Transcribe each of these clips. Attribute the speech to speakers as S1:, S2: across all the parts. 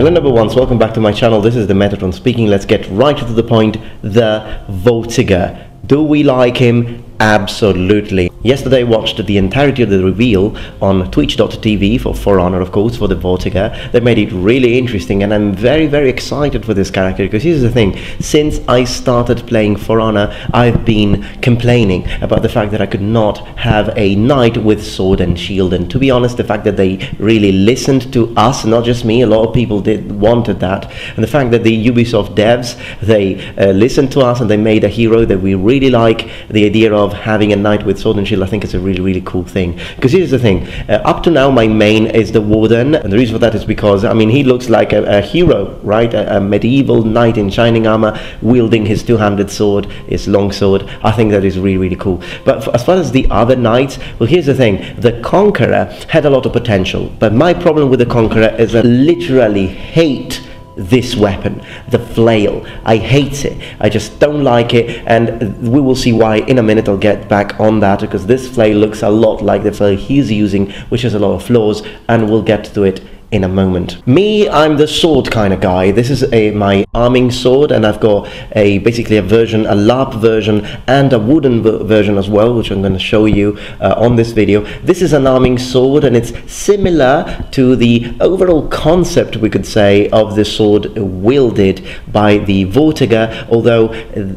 S1: Hello number ones, welcome back to my channel. This is the Metatron speaking. Let's get right to the point. The Vortiger. Do we like him? Absolutely. Yesterday I watched the entirety of the reveal on twitch.tv for For Honor, of course, for the Vortiger. They made it really interesting and I'm very, very excited for this character because here's the thing. Since I started playing For Honor, I've been complaining about the fact that I could not have a knight with sword and shield. And to be honest, the fact that they really listened to us, not just me, a lot of people did wanted that. And the fact that the Ubisoft devs, they uh, listened to us and they made a hero that we really like, the idea of having a knight with sword and shield, I think it's a really, really cool thing. Because here's the thing, uh, up to now my main is the Warden, and the reason for that is because, I mean, he looks like a, a hero, right? A, a, medieval knight in shining armor, wielding his two-handed sword, his long sword. I think that is really, really cool. But as far as the other knights, well, here's the thing, the Conqueror had a lot of potential, but my problem with the Conqueror is I literally hate this weapon, the flail. I hate it. I just don't like it, and we will see why in a minute. I'll get back on that because this flail looks a lot like the flail he's using, which has a lot of flaws, and we'll get to it in a moment. Me, I'm the sword kind of guy. This is a my arming sword and I've got a basically a version, a LARP version and a wooden version as well, which I'm going to show you uh, on this video. This is an arming sword and it's similar to the overall concept, we could say, of the sword wielded by the Vortiger, although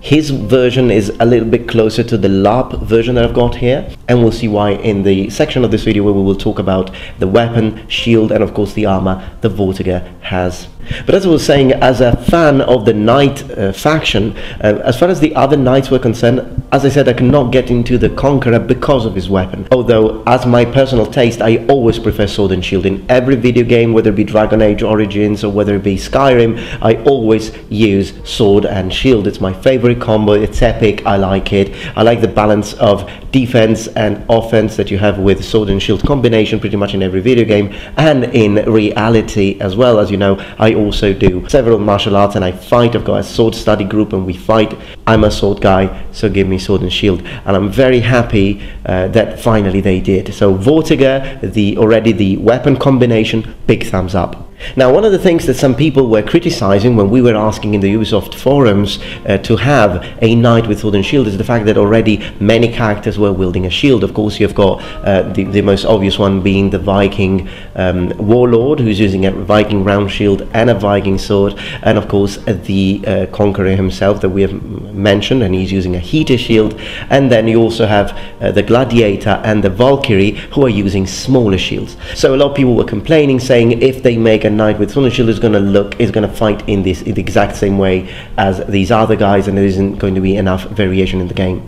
S1: his version is a little bit closer to the LARP version that I've got here. And we'll see why in the section of this video where we will talk about the weapon, shield, and of course the armor the Vortiger has. But as I was saying, as a fan of the Knight uh, faction, uh, as far as the other Knights were concerned, as I said, I cannot get into the Conqueror because of his weapon. Although, as my personal taste, I always prefer Sword and Shield. In every video game, whether it be Dragon Age Origins or whether it be Skyrim, I always use Sword and Shield. It's my favorite combo, it's epic, I like it. I like the balance of defense and offense that you have with Sword and Shield combination pretty much in every video game and in reality as well. As you know, I also do several martial arts and I fight. I've got a sword study group and we fight. I'm a sword guy, so give me sword and shield. And I'm very happy uh, that finally they did. So Vortiger, the already the weapon combination, big thumbs up. Now, one of the things that some people were criticizing when we were asking in the Ubisoft forums uh, to have a knight with sword and shield is the fact that already many characters were wielding a shield. Of course, you've got uh, the, the most obvious one being the Viking um, warlord, who's using a Viking round shield and a Viking sword, and of course, the uh, conqueror himself that we have mentioned, and he's using a heater shield. And then you also have uh, the gladiator and the Valkyrie, who are using smaller shields. So a lot of people were complaining, saying if they make a knight with and Shield is going to look is going to fight in this in the exact same way as these other guys, and there isn't going to be enough variation in the game.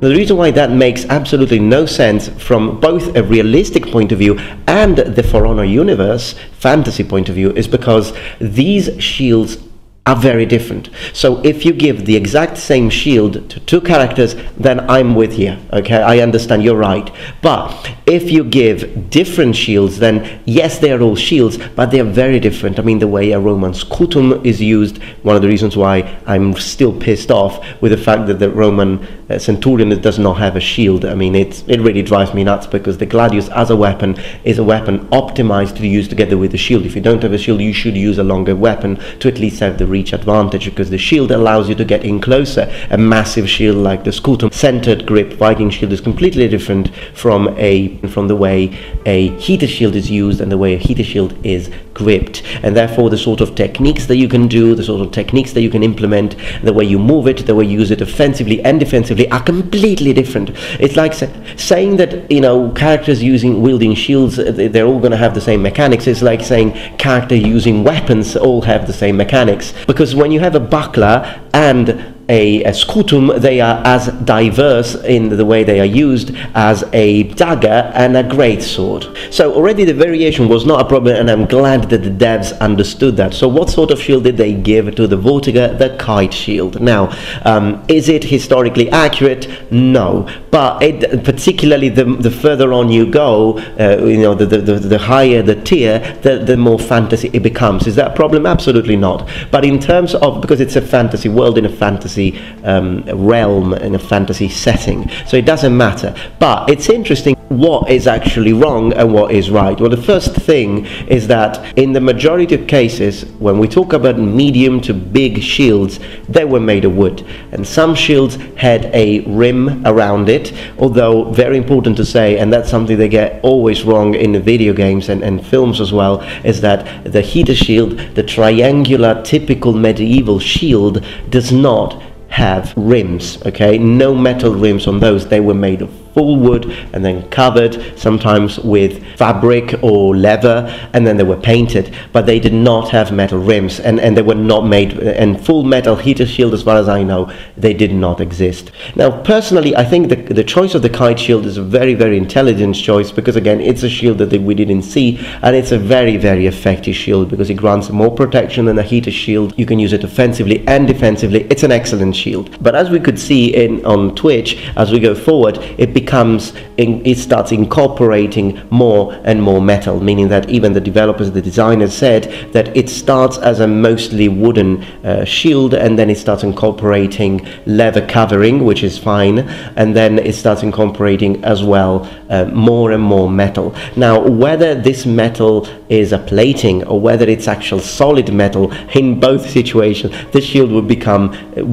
S1: The reason why that makes absolutely no sense from both a realistic point of view and the For Honor universe fantasy point of view is because these shields are very different. So if you give the exact same shield to two characters, then I'm with you. Okay, I understand you're right. But if you give different shields, then yes, they are all shields, but they are very different. I mean, the way a Roman scutum is used, one of the reasons why I'm still pissed off with the fact that the Roman uh, centurion does not have a shield. I mean, it it really drives me nuts because the gladius as a weapon is a weapon optimized to use together with the shield. If you don't have a shield, you should use a longer weapon to at least have the reach advantage because the shield allows you to get in closer. A massive shield like the Scutum centered grip Viking shield is completely different from a from the way a heater shield is used and the way a heater shield is gripped. And therefore the sort of techniques that you can do, the sort of techniques that you can implement, the way you move it, the way you use it offensively and defensively are completely different. It's like say, saying that you know characters using wielding shields uh, they're all going to have the same mechanics. It's like saying character using weapons all have the same mechanics because when you have a buckler and a, a, scutum, they are as diverse in the way they are used as a dagger and a great sword. So already the variation was not a problem and I'm glad that the devs understood that. So what sort of shield did they give to the Vortiger? The kite shield. Now, um, is it historically accurate? No. But it, particularly the, the further on you go, uh, you know, the, the, the, higher the tier, the, the more fantasy it becomes. Is that a problem? Absolutely not. But in terms of, because it's a fantasy world in a fantasy fantasy um, realm in a fantasy setting. So it doesn't matter. But it's interesting what is actually wrong and what is right? Well, the first thing is that in the majority of cases, when we talk about medium to big shields, they were made of wood. And some shields had a rim around it, although very important to say, and that's something they get always wrong in the video games and, and films as well, is that the heater shield, the triangular typical medieval shield, does not have rims okay? No metal rims on those. They were made of full wood and then covered sometimes with fabric or leather and then they were painted. But they did not have metal rims and, and they were not made and full metal heater shield as far as I know they did not exist. Now personally I think the, the choice of the kite shield is a very very intelligent choice because again it's a shield that we didn't see and it's a very very effective shield because it grants more protection than a heater shield. You can use it offensively and defensively. It's an excellent shield. But as we could see in on Twitch as we go forward it becomes in, it starts incorporating more and more metal meaning that even the developers the designers said that it starts as a mostly wooden uh, shield and then it starts incorporating leather covering which is fine and then it starts incorporating as well uh, more and more metal. Now whether this metal is a plating or whether it's actual solid metal in both situations the shield would become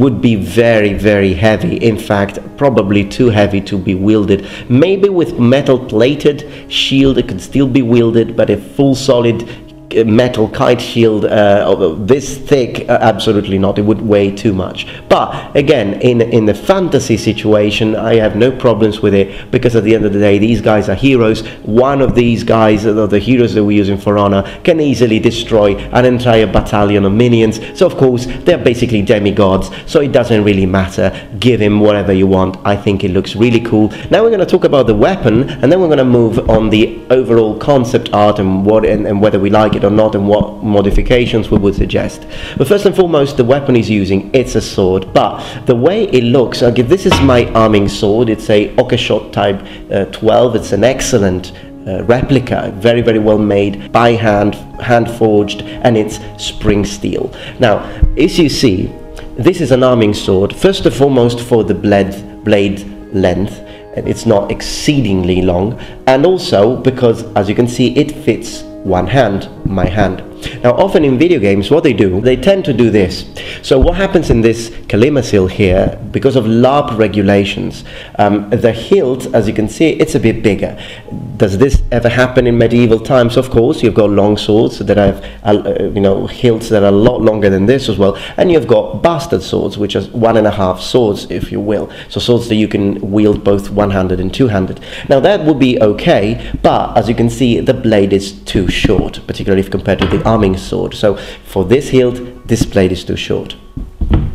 S1: would be very very heavy. In fact probably too heavy to be wielded wielded. Maybe with metal plated shield it could still be wielded, but a full solid metal kite shield uh, this thick uh, absolutely not. It would weigh too much. But again in in the fantasy situation I have no problems with it because at the end of the day these guys are heroes. One of these guys the heroes that we're using for honor can easily destroy an entire battalion of minions. So of course they're basically demigods. So it doesn't really matter. Give him whatever you want. I think it looks really cool. Now we're going to talk about the weapon and then we're going to move on the overall concept art and what and, and whether we like it or not and what modifications we would suggest. But first and foremost, the weapon he's using, it's a sword, but the way it looks, okay, this is my arming sword, it's a Oakeshott Type uh, 12, it's an excellent uh, replica, very, very well made, by hand, hand forged, and it's spring steel. Now, as you see, this is an arming sword, first and foremost for the blade, blade length, and it's not exceedingly long, and also because, as you can see, it fits one hand, my hand. Now often in video games what they do, they tend to do this. So what happens in this Calimacil here, because of LARP regulations, um, the hilt, as you can see, it's a bit bigger. Does this ever happen in medieval times? Of course, you've got long swords that have, uh, you know, hilts that are a lot longer than this as well, and you've got bastard swords, which are one and a half swords, if you will. So swords that you can wield both one-handed and two-handed. Now that would be okay, but as you can see, the blade is too short, particularly if compared to the arming sword. So for this hilt, this blade is too short.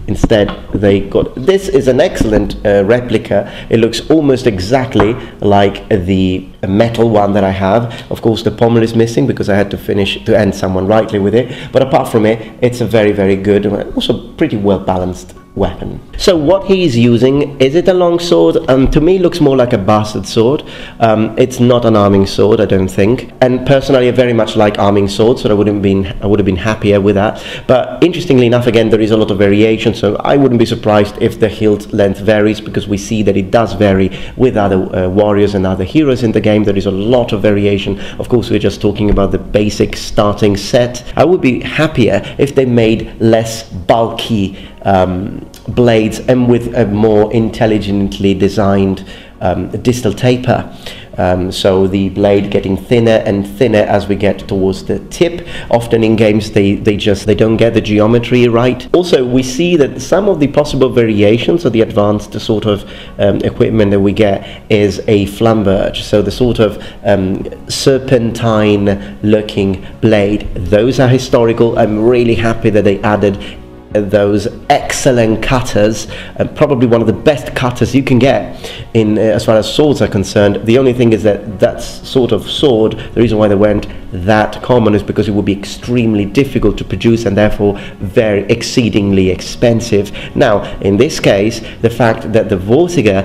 S1: Instead, they got this is an excellent uh, replica. It looks almost exactly like the metal one that I have. Of course, the pommel is missing because I had to finish to end someone rightly with it. But apart from it, it's a very, very good, and also pretty well balanced weapon. So what he's using, is it a long sword? Um, to me looks more like a bastard sword. Um, it's not an arming sword, I don't think. And personally I very much like arming swords, so I wouldn't been I would have been happier with that. But interestingly enough, again, there is a lot of variation, so I wouldn't be surprised if the hilt length varies because we see that it does vary with other uh, warriors and other heroes in the game. There is a lot of variation. Of course, we're just talking about the basic starting set. I would be happier if they made less bulky um, blades and with a more intelligently designed um, distal taper. Um, so the blade getting thinner and thinner as we get towards the tip. Often in games they, they just they don't get the geometry right. Also we see that some of the possible variations of the advanced sort of um, equipment that we get is a flamberge. So the sort of um, serpentine looking blade. Those are historical. I'm really happy that they added those excellent cutters, and probably one of the best cutters you can get in uh, as far as swords are concerned. The only thing is that that sort of sword, the reason why they weren't that common is because it would be extremely difficult to produce and therefore very exceedingly expensive. Now, in this case, the fact that the Vortiger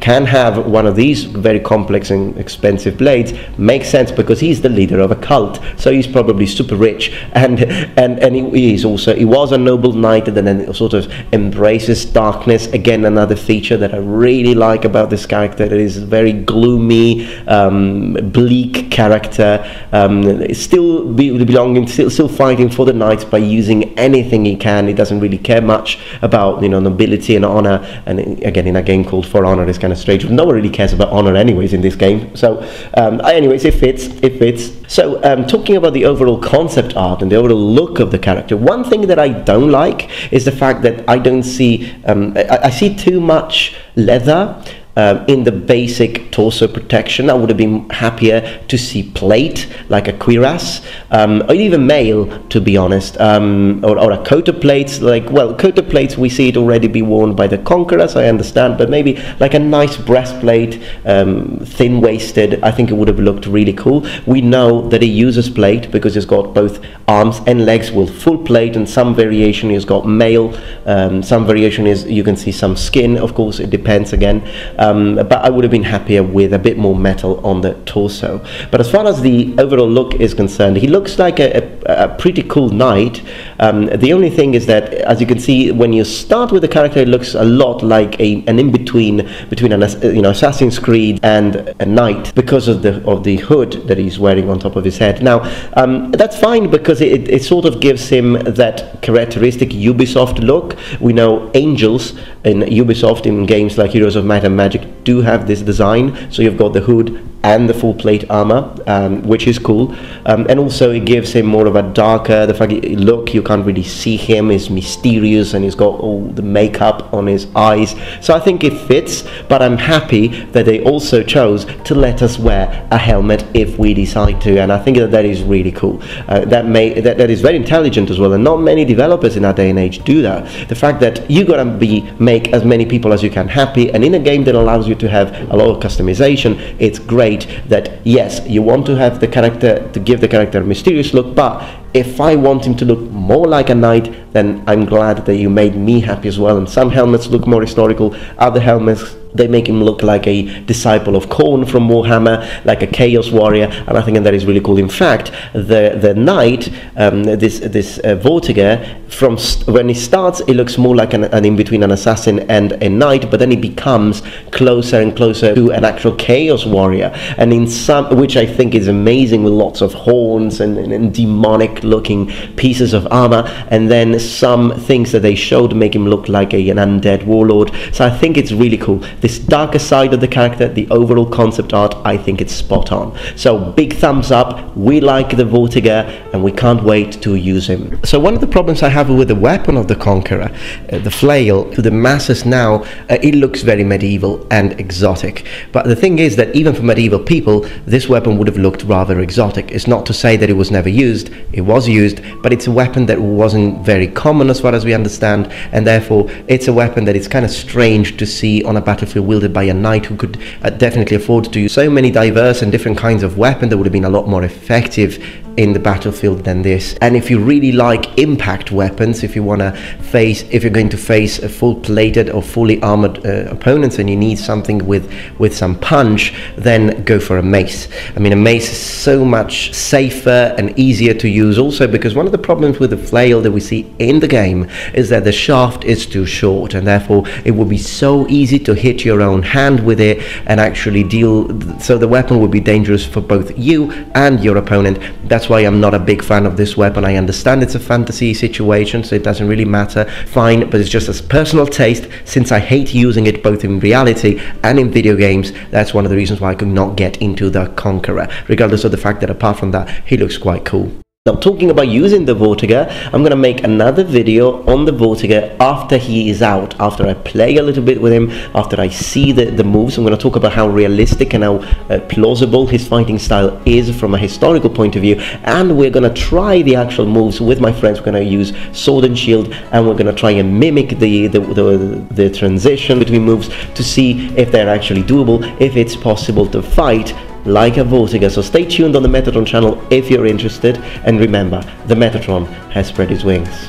S1: can have one of these very complex and expensive blades makes sense because he's the leader of a cult, so he's probably super rich and and and he, is also he was a noble knight and then sort of embraces darkness. Again, another feature that I really like about this character. It is a very gloomy, um, bleak character. Um, still be, belonging, still, still fighting for the knight by using anything he can. He doesn't really care much about you know nobility and honor. And again, in a game called For Honor, it's kind of strange. No one really cares about honor, anyways, in this game. So, um, anyways, it fits. It fits. So, um, talking about the overall concept art and the overall look of the character, one thing that I don't like is the fact that I don't see. Um, I, I see too much leather um, in the basic torso protection. I would have been happier to see plate like a cuirass um, or even mail, to be honest, um, or, or, a coat of plates. Like well, coat of plates we see it already be worn by the conquerors. I understand, but maybe like a nice breastplate, um, thin waisted. I think it would have looked really cool. We know that he uses plate because he's got both arms and legs with full plate, and some variation he's got mail. Um, some variation is you can see some skin. Of course, it depends again. Um, but I would have been happier with a bit more metal on the torso. But as far as the overall look is concerned, he looks like a, a, a pretty cool knight. Um, the only thing is that, as you can see, when you start with the character, it looks a lot like a, an in-between between an you know Assassin's Creed and a knight because of the of the hood that he's wearing on top of his head. Now, um, that's fine because it, it sort of gives him that characteristic Ubisoft look. We know angels in Ubisoft in games like Heroes of Might and Magic do have this design. So you've got the hood and the full plate armor, um, which is cool. Um, and also it gives him more of a darker, the fact look, you can't really see him, he's mysterious and he's got all the makeup on his eyes. So I think it fits, but I'm happy that they also chose to let us wear a helmet if we decide to. And I think that that is really cool. Uh, that, may, that, that is very intelligent as well. And not many developers in our day and age do that. The fact that you gotta be, make as many people as you can happy. And in a game that allows you to have a lot of customization, it's great that yes, you want to have the character to give the character a mysterious look, but if I want him to look more like a knight, then I'm glad that you made me happy as well. And some helmets look more historical, other helmets they make him look like a disciple of Khorne from Warhammer, like a Chaos Warrior, and I think that is really cool. In fact, the the knight, um, this this uh, Vortiger, from when he starts, it looks more like an, an, in between an assassin and a knight, but then he becomes closer and closer to an actual Chaos Warrior, and in some, which I think is amazing, with lots of horns and, and, and demonic-looking pieces of armor, and then some things that they showed make him look like a, an undead warlord. So I think it's really cool this darker side of the character, the overall concept art, I think it's spot on. So big thumbs up, we like the Vortiger and we can't wait to use him. So one of the problems I have with the weapon of the Conqueror, uh, the flail, to the masses now, uh, it looks very medieval and exotic. But the thing is that even for medieval people, this weapon would have looked rather exotic. It's not to say that it was never used, it was used, but it's a weapon that wasn't very common as far as we understand, and therefore it's a weapon that is kind of strange to see on a battlefield battlefield wielded by a knight who could uh, definitely afford to use so many diverse and different kinds of weapon that would have been a lot more effective in the battlefield than this. And if you really like impact weapons, if you want to face, if you're going to face a full plated or fully armored uh, opponents and you need something with, with some punch, then go for a mace. I mean, a mace is so much safer and easier to use also because one of the problems with the flail that we see in the game is that the shaft is too short and therefore it would be so easy to hit your own hand with it and actually deal, so the weapon would be dangerous for both you and your opponent. That's why I'm not a big fan of this weapon. I understand it's a fantasy situation, so it doesn't really matter. Fine, but it's just as personal taste. Since I hate using it both in reality and in video games, that's one of the reasons why I could not get into the Conqueror, regardless of the fact that apart from that, he looks quite cool. Now talking about using the Vortiger, I'm going to make another video on the Vortiger after he is out, after I play a little bit with him, after I see the, the moves. I'm going to talk about how realistic and how uh, plausible his fighting style is from a historical point of view. And we're going to try the actual moves with my friends. We're going to use Sword and Shield and we're going to try and mimic the, the, the, the transition between moves to see if they're actually doable, if it's possible to fight like a Vortiger. So stay tuned on the Metatron channel if you're interested. And remember, the Metatron has spread his wings.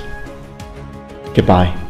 S1: Goodbye.